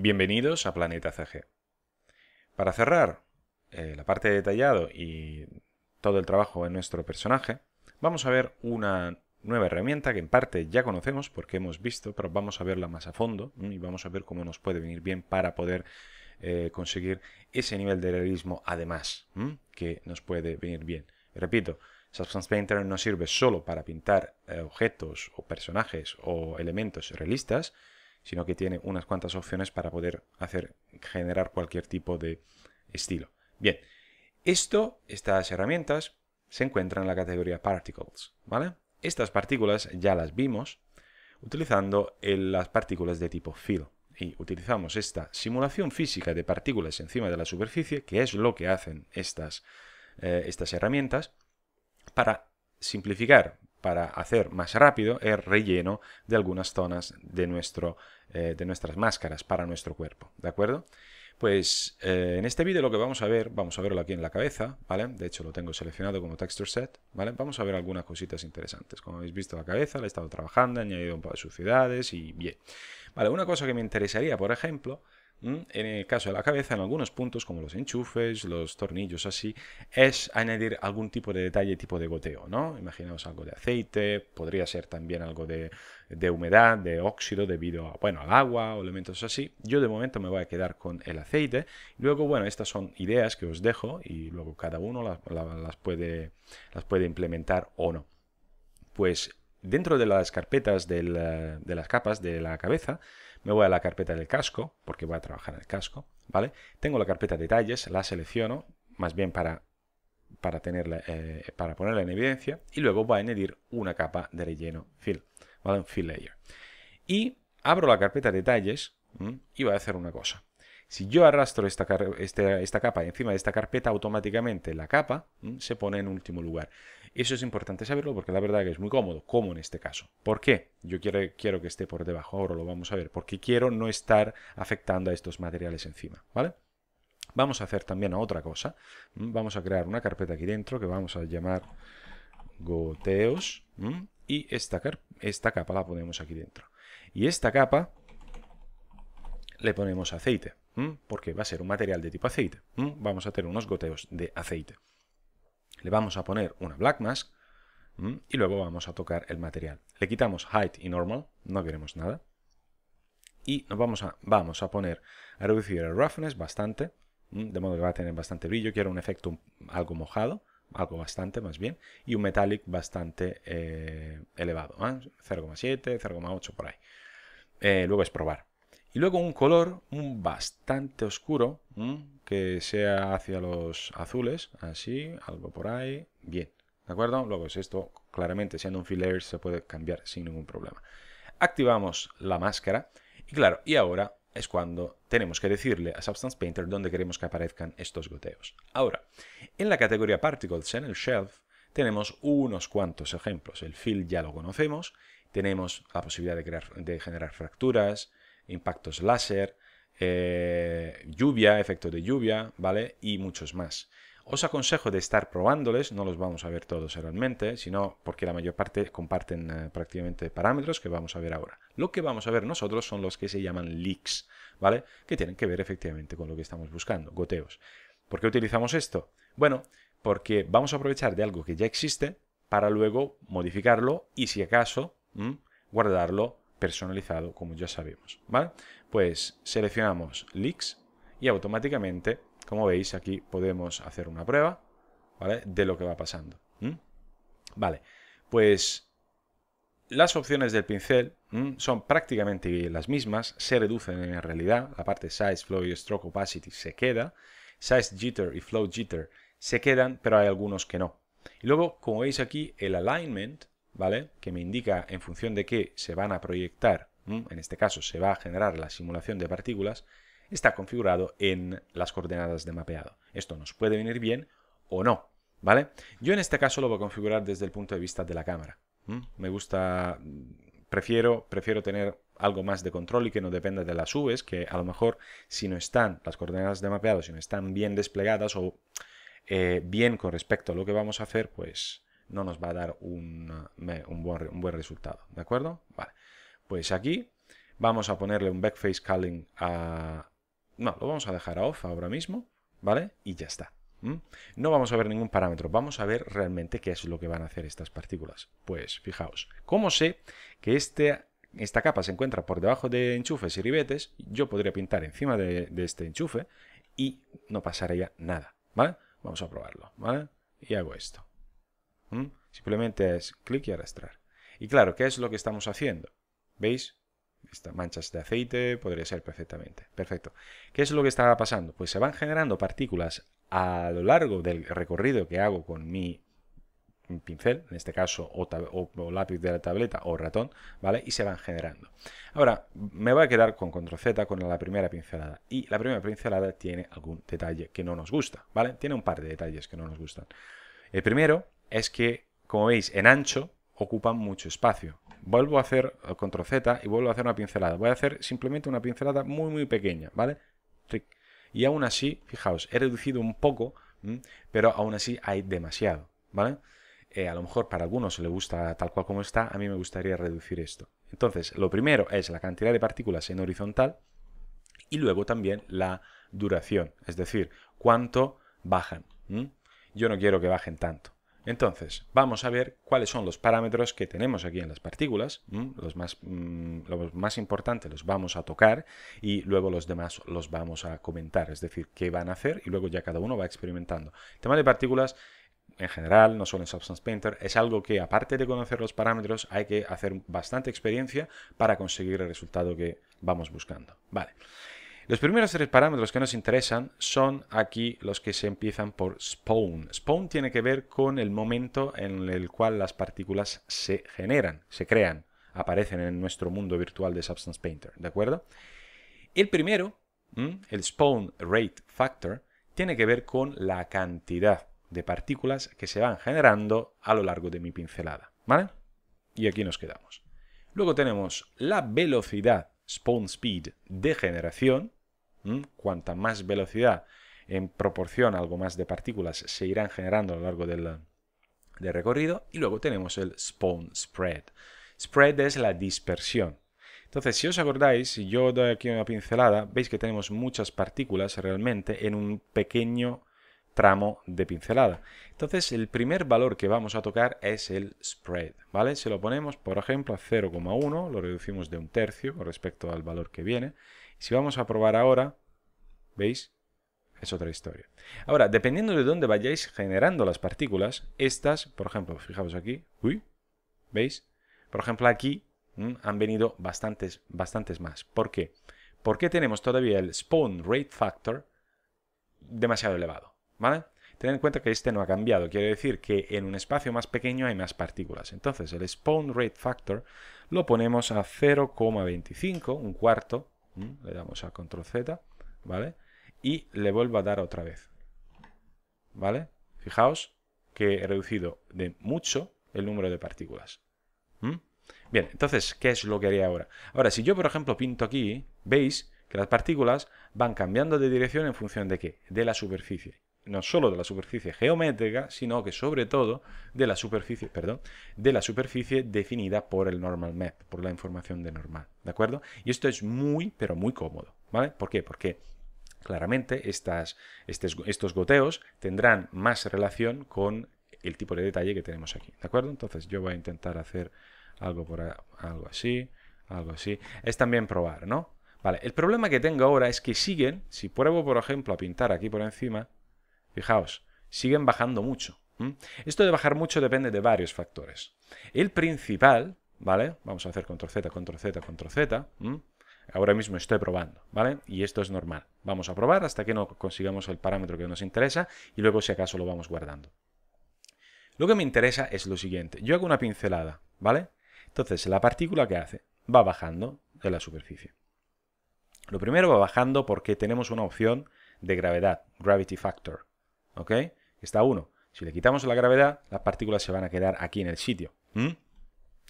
Bienvenidos a Planeta CG. Para cerrar eh, la parte de detallado y todo el trabajo en nuestro personaje, vamos a ver una nueva herramienta que en parte ya conocemos porque hemos visto, pero vamos a verla más a fondo y vamos a ver cómo nos puede venir bien para poder eh, conseguir ese nivel de realismo además que nos puede venir bien. repito, Substance Painter no sirve solo para pintar eh, objetos o personajes o elementos realistas, sino que tiene unas cuantas opciones para poder hacer, generar cualquier tipo de estilo. Bien, esto, estas herramientas, se encuentran en la categoría Particles, ¿vale? Estas partículas ya las vimos utilizando las partículas de tipo fill. Y utilizamos esta simulación física de partículas encima de la superficie, que es lo que hacen estas, eh, estas herramientas, para simplificar, para hacer más rápido el relleno de algunas zonas de, nuestro, eh, de nuestras máscaras para nuestro cuerpo, ¿de acuerdo? Pues eh, en este vídeo lo que vamos a ver, vamos a verlo aquí en la cabeza, ¿vale? De hecho lo tengo seleccionado como texture set, ¿vale? Vamos a ver algunas cositas interesantes. Como habéis visto la cabeza, la he estado trabajando, he añadido un par de suciedades y bien. Vale, una cosa que me interesaría, por ejemplo, en el caso de la cabeza, en algunos puntos, como los enchufes, los tornillos así, es añadir algún tipo de detalle tipo de goteo, ¿no? Imaginaos algo de aceite, podría ser también algo de, humedad, de óxido debido a, bueno, al agua o elementos así. Yo de momento me voy a quedar con el aceite. Luego, bueno, estas son ideas que os dejo y luego cada uno las, puede, las puede implementar o no. Pues dentro de las carpetas de las capas de la cabeza, me voy a la carpeta del casco, porque voy a trabajar en el casco, ¿vale? Tengo la carpeta de detalles, la selecciono, más bien para, para, eh, para ponerla en evidencia, y luego voy a añadir una capa de relleno fill, ¿vale? Un fill layer. Y abro la carpeta de detalles y voy a hacer una cosa. Si yo arrastro esta, este, esta, capa encima de esta carpeta, automáticamente la capa se pone en último lugar. Eso es importante saberlo porque la verdad que es muy cómodo, como en este caso. ¿Por qué? Yo quiero, quiero que esté por debajo, ahora lo vamos a ver, porque quiero no estar afectando a estos materiales encima, ¿vale? Vamos a hacer también otra cosa. Vamos a crear una carpeta aquí dentro que vamos a llamar goteos y esta, esta capa la ponemos aquí dentro. Y esta capa le ponemos aceite porque va a ser un material de tipo aceite. Vamos a tener unos goteos de aceite. Le vamos a poner una black mask y luego vamos a tocar el material. Le quitamos height y normal, no queremos nada. Y nos vamos a, vamos a poner a reducir el roughness bastante, de modo que va a tener bastante brillo. Quiero un efecto algo mojado, algo bastante más bien, y un metallic bastante eh, elevado, 0,7, 0,8 por ahí. Eh, luego es probar. Y luego un color un bastante oscuro, que sea hacia los azules, así, algo por ahí, bien, ¿de acuerdo? Luego es esto, claramente siendo un fill se puede cambiar sin ningún problema. Activamos la máscara y claro, y ahora es cuando tenemos que decirle a Substance Painter dónde queremos que aparezcan estos goteos. Ahora, en la categoría Particles en el Shelf tenemos unos cuantos ejemplos. El fill ya lo conocemos, tenemos la posibilidad de, crear, de generar fracturas, impactos láser, eh, lluvia, efecto de lluvia, ¿vale? Y muchos más. Os aconsejo de estar probándoles, no los vamos a ver todos realmente, sino porque la mayor parte comparten eh, prácticamente parámetros que vamos a ver ahora. Lo que vamos a ver nosotros son los que se llaman leaks, ¿vale? Que tienen que ver efectivamente con lo que estamos buscando, goteos. ¿Por qué utilizamos esto? Bueno, porque vamos a aprovechar de algo que ya existe para luego modificarlo y si acaso guardarlo personalizado, como ya sabemos. ¿vale? Pues seleccionamos Leaks y automáticamente, como veis, aquí podemos hacer una prueba de lo que va pasando. Vale, pues las opciones del pincel son prácticamente las mismas, se reducen en realidad, la parte Size, Flow y Stroke Opacity se queda, Size Jitter y Flow Jitter se quedan, pero hay algunos que no. Y luego, como veis aquí, el Alignment ¿vale? Que me indica en función de qué se van a proyectar, en este caso se va a generar la simulación de partículas, está configurado en las coordenadas de mapeado. Esto nos puede venir bien o no, ¿vale? Yo en este caso lo voy a configurar desde el punto de vista de la cámara. Me gusta, prefiero, prefiero tener algo más de control y que no dependa de las UVs, que a lo mejor si no están las coordenadas de mapeado, si no están bien desplegadas o eh, bien con respecto a lo que vamos a hacer, pues no nos va a dar un, buen, resultado. ¿De acuerdo? Vale. Pues aquí Vamos a ponerle un backface culling a... No, lo vamos a dejar a off ahora mismo, ¿vale? Y ya está. No vamos a ver ningún parámetro, vamos a ver realmente qué es lo que van a hacer estas partículas. Pues fijaos, ¿cómo sé que este, esta capa se encuentra por debajo de enchufes y ribetes? Yo podría pintar encima de, este enchufe y no pasaría nada, ¿vale? Vamos a probarlo, ¿vale? Y hago esto. Simplemente es clic y arrastrar. Y claro, ¿qué es lo que estamos haciendo? ¿Veis? Estas manchas de aceite podría ser perfectamente. Perfecto. ¿Qué es lo que está pasando? Pues se van generando partículas a lo largo del recorrido que hago con mi pincel, en este caso o, lápiz de la tableta o ratón, ¿vale? Y se van generando. Ahora, me voy a quedar con control Z con la primera pincelada. Y la primera pincelada tiene algún detalle que no nos gusta, ¿vale? Tiene un par de detalles que no nos gustan. El primero es que, como veis, en ancho ocupan mucho espacio. Vuelvo a hacer control Z y vuelvo a hacer una pincelada. Voy a hacer simplemente una pincelada muy, muy pequeña, ¿vale? Y aún así, fijaos, he reducido un poco, pero aún así hay demasiado, ¿vale? Eh, a lo mejor para algunos le gusta tal cual como está, a mí me gustaría reducir esto. Entonces, lo primero es la cantidad de partículas en horizontal y luego también la duración, es decir, cuánto bajan. Yo no quiero que bajen tanto. Entonces, vamos a ver cuáles son los parámetros que tenemos aquí en las partículas. Los, más, mm, los más importantes los vamos a tocar y luego los demás los vamos a comentar, es decir, qué van a hacer y luego ya cada uno va experimentando. El tema de partículas en general, no solo en Substance Painter, es algo que aparte de conocer los parámetros hay que hacer bastante experiencia para conseguir el resultado que vamos buscando. Vale. Los primeros tres parámetros que nos interesan son aquí los que se empiezan por spawn. Spawn tiene que ver con el momento en el cual las partículas se generan, se crean, aparecen en nuestro mundo virtual de Substance Painter, ¿de acuerdo? El primero, el spawn rate factor, tiene que ver con la cantidad de partículas que se van generando a lo largo de mi pincelada, ¿vale? Y aquí nos quedamos. Luego tenemos la velocidad spawn speed de generación, Cuanta más velocidad en proporción algo más de partículas se irán generando a lo largo del, recorrido. Y luego tenemos el spawn spread. Spread es la dispersión. Entonces, si os acordáis, si yo doy aquí una pincelada, veis que tenemos muchas partículas realmente en un pequeño tramo de pincelada. Entonces, el primer valor que vamos a tocar es el spread, ¿vale? Se lo ponemos, por ejemplo, a 0,1, lo reducimos de un tercio con respecto al valor que viene, si vamos a probar ahora, ¿veis? Es otra historia. Ahora, dependiendo de dónde vayáis generando las partículas, estas, por ejemplo, fijaos aquí, uy, ¿veis? Por ejemplo, aquí han venido bastantes, bastantes más. ¿Por qué? Porque tenemos todavía el spawn rate factor demasiado elevado, ¿vale? Tened en cuenta que este no ha cambiado, quiere decir que en un espacio más pequeño hay más partículas. Entonces, el spawn rate factor lo ponemos a 0,25, un cuarto, le damos a control Z, ¿vale? Y le vuelvo a dar otra vez, ¿vale? Fijaos que he reducido de mucho el número de partículas. Bien, entonces, ¿qué es lo que haría ahora? Ahora, si yo, por ejemplo, pinto aquí, veis que las partículas van cambiando de dirección en función de qué? De la superficie no solo de la superficie geométrica, sino que sobre todo de la superficie, perdón, de la superficie definida por el normal map, por la información de normal, ¿de acuerdo? Y esto es muy, pero muy cómodo, ¿vale? ¿Por qué? Porque claramente estas, estos goteos tendrán más relación con el tipo de detalle que tenemos aquí, ¿de acuerdo? Entonces yo voy a intentar hacer algo por algo así, algo así. Es también probar, ¿no? Vale, el problema que tengo ahora es que siguen, si pruebo por ejemplo a pintar aquí por encima, Fijaos, siguen bajando mucho. Esto de bajar mucho depende de varios factores. El principal, ¿vale? Vamos a hacer control Z, control Z, control Z. Ahora mismo estoy probando, ¿vale? Y esto es normal. Vamos a probar hasta que no consigamos el parámetro que nos interesa y luego si acaso lo vamos guardando. Lo que me interesa es lo siguiente. Yo hago una pincelada, ¿vale? Entonces, la partícula que hace va bajando de la superficie. Lo primero va bajando porque tenemos una opción de gravedad, gravity factor. ¿Ok? Está 1. Si le quitamos la gravedad, las partículas se van a quedar aquí en el sitio.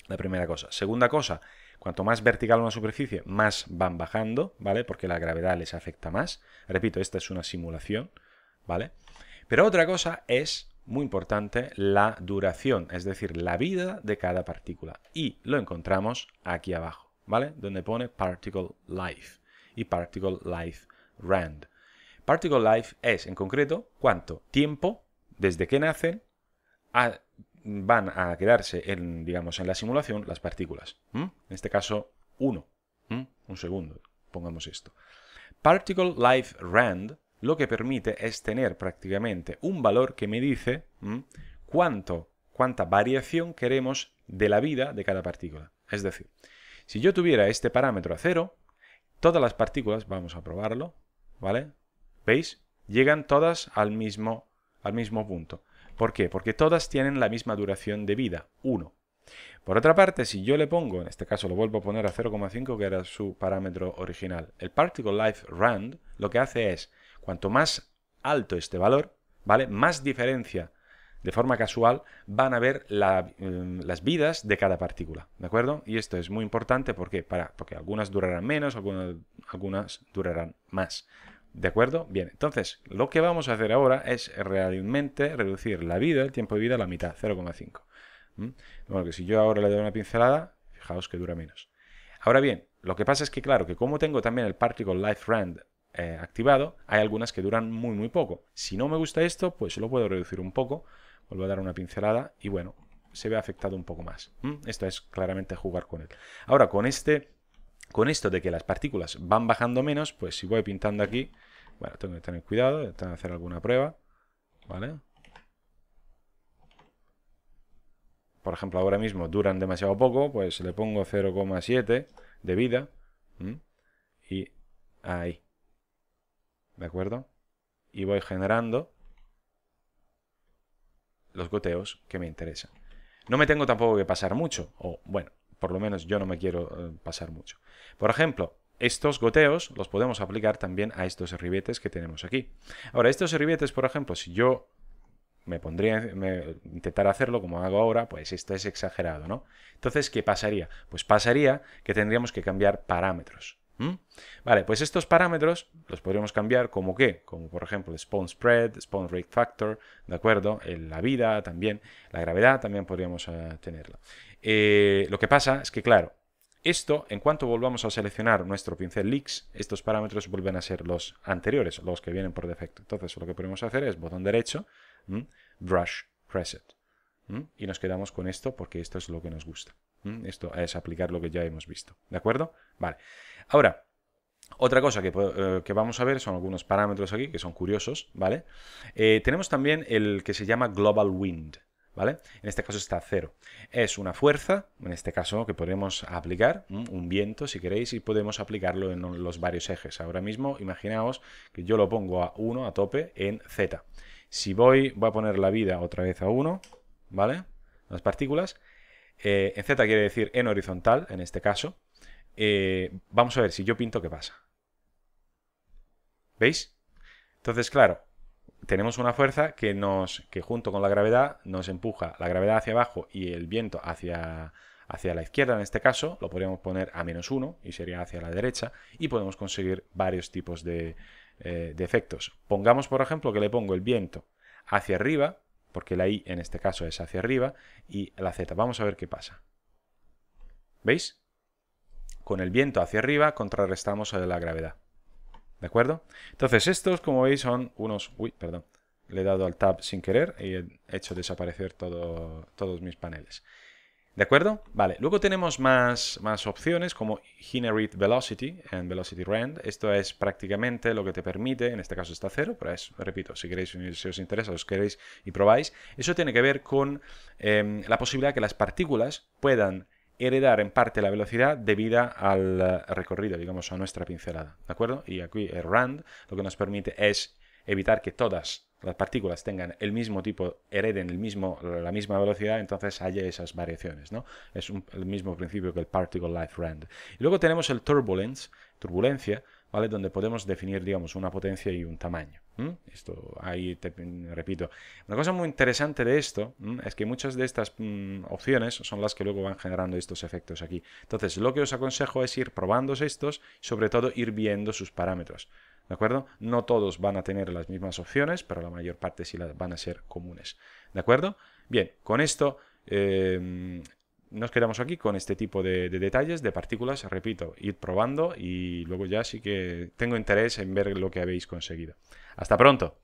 La primera cosa. Segunda cosa, cuanto más vertical una superficie, más van bajando, ¿vale? Porque la gravedad les afecta más. Repito, esta es una simulación, ¿vale? Pero otra cosa es, muy importante, la duración, es decir, la vida de cada partícula. Y lo encontramos aquí abajo, ¿vale? Donde pone particle life y particle life rand. Particle life es, en concreto, cuánto tiempo desde que nacen van a quedarse en, digamos, en la simulación las partículas. En este caso, uno. Un segundo, pongamos esto. Particle life rand lo que permite es tener prácticamente un valor que me dice cuánto, cuánta variación queremos de la vida de cada partícula. Es decir, si yo tuviera este parámetro a cero, todas las partículas, vamos a probarlo, ¿vale? ¿Veis? Llegan todas al mismo, al mismo punto. ¿Por qué? Porque todas tienen la misma duración de vida, 1. Por otra parte, si yo le pongo, en este caso lo vuelvo a poner a 0,5, que era su parámetro original, el Particle Life Rand lo que hace es, cuanto más alto este valor, ¿vale? Más diferencia de forma casual van a ver mm, las vidas de cada partícula, ¿de acuerdo? Y esto es muy importante porque, para, porque algunas durarán menos, algunas durarán más. ¿De acuerdo? Bien, entonces lo que vamos a hacer ahora es realmente reducir la vida, el tiempo de vida a la mitad, 0,5. Bueno, que si yo ahora le doy una pincelada, fijaos que dura menos. Ahora bien, lo que pasa es que claro, que como tengo también el Particle Life Rand eh, activado, hay algunas que duran muy muy poco. Si no me gusta esto, pues lo puedo reducir un poco Vuelvo a dar una pincelada y bueno, se ve afectado un poco más. Esto es claramente jugar con él. Ahora, con este, con esto de que las partículas van bajando menos, pues si voy pintando aquí, bueno, tengo que tener cuidado, tengo que hacer alguna prueba, ¿vale? Por ejemplo, ahora mismo duran demasiado poco, pues le pongo 0,7 de vida y ahí, ¿de acuerdo? Y voy generando los goteos que me interesan. No me tengo tampoco que pasar mucho, o bueno, por lo menos yo no me quiero eh, pasar mucho. Por ejemplo, estos goteos los podemos aplicar también a estos ribetes que tenemos aquí. Ahora, estos ribetes, por ejemplo, si yo me pondría, me, intentar hacerlo como hago ahora, pues esto es exagerado, ¿no? Entonces, ¿qué pasaría? Pues pasaría que tendríamos que cambiar parámetros. ¿Mm? Vale, pues estos parámetros los podríamos cambiar como qué, como por ejemplo el spawn spread, spawn rate factor, ¿de acuerdo? la vida también, la gravedad también podríamos uh, tenerla. Eh, lo que pasa es que, claro, esto, en cuanto volvamos a seleccionar nuestro pincel Leaks, estos parámetros vuelven a ser los anteriores, los que vienen por defecto. Entonces, lo que podemos hacer es botón derecho, Brush Preset. Y nos quedamos con esto porque esto es lo que nos gusta. Esto es aplicar lo que ya hemos visto. ¿De acuerdo? Vale. Ahora, otra cosa eh, que, vamos a ver son algunos parámetros aquí que son curiosos, ¿vale? Eh, tenemos también el que se llama Global Wind, ¿vale? En este caso está cero. Es una fuerza, en este caso, que podemos aplicar, un viento si queréis, y podemos aplicarlo en los varios ejes. Ahora mismo, imaginaos que yo lo pongo a 1 a tope en Z. Si voy, voy a poner la vida otra vez a 1, ¿vale? Las partículas. Eh, en Z quiere decir en horizontal, en este caso. Eh, vamos a ver si yo pinto qué pasa. ¿Veis? Entonces, claro, tenemos una fuerza que nos que junto con la gravedad nos empuja la gravedad hacia abajo y el viento hacia, hacia la izquierda en este caso, lo podríamos poner a menos uno y sería hacia la derecha y podemos conseguir varios tipos de, eh, de efectos. Pongamos, por ejemplo, que le pongo el viento hacia arriba, porque la I en este caso es hacia arriba, y la Z. Vamos a ver qué pasa. ¿Veis? con el viento hacia arriba contrarrestamos la gravedad. ¿De acuerdo? Entonces estos, como veis, son unos... Uy, perdón. Le he dado al tab sin querer y he hecho desaparecer todo, todos mis paneles. ¿De acuerdo? Vale. Luego tenemos más, más opciones como Generate Velocity en Velocity Rand. Esto es prácticamente lo que te permite, en este caso está cero, pero es, repito, si queréis, si os interesa, os queréis y probáis. Eso tiene que ver con em, la posibilidad que las partículas puedan heredar en parte la velocidad debida al eh, recorrido, digamos, a nuestra pincelada, ¿de acuerdo? Y aquí el RAND lo que nos permite es evitar que todas las partículas tengan el mismo tipo, hereden el mismo, la misma velocidad, entonces haya esas variaciones, ¿no? Es el mismo principio que el Particle Life Rand. Y luego tenemos el Turbulence, turbulencia, ¿vale? Donde podemos definir, digamos, una potencia y un tamaño. Esto, ahí te repito. Una cosa muy interesante de esto es que muchas de estas mm, opciones son las que luego van generando estos efectos aquí. Entonces, lo que os aconsejo es ir probando estos, sobre todo ir viendo sus parámetros. ¿De acuerdo? No todos van a tener las mismas opciones, pero la mayor parte sí las van a ser comunes. ¿De acuerdo? Bien, con esto em, nos quedamos aquí con este tipo de, de detalles de partículas, repito, ir probando y luego ya sí que tengo interés en ver lo que habéis conseguido. Hasta pronto.